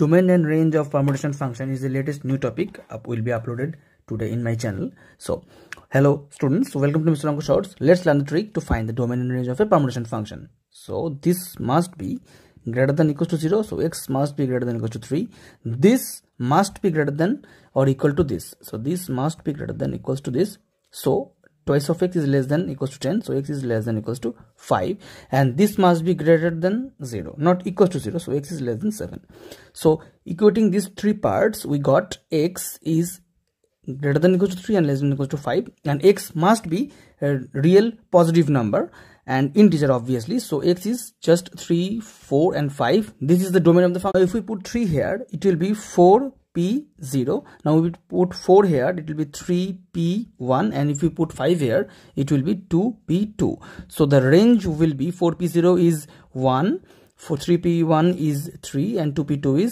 domain and range of permutation function is the latest new topic up will be uploaded today in my channel. So hello students. Welcome to mr Onko shorts. Let's learn the trick to find the domain and range of a permutation function. So this must be greater than equals to 0 so x must be greater than equals to 3 this must be greater than or equal to this. So this must be greater than equals to this. So twice of x is less than equals to 10 so x is less than equals to 5 and this must be greater than 0 not equals to 0 so x is less than 7 so equating these three parts we got x is greater than equals to 3 and less than equals to 5 and x must be a real positive number and integer obviously. So x is just 3 4 and 5 this is the domain of the function. If we put 3 here it will be 4 p0 now we put 4 here it will be 3p1 and if we put 5 here it will be 2p2 so the range will be 4p0 is 1 for 3p1 is 3 and 2p2 is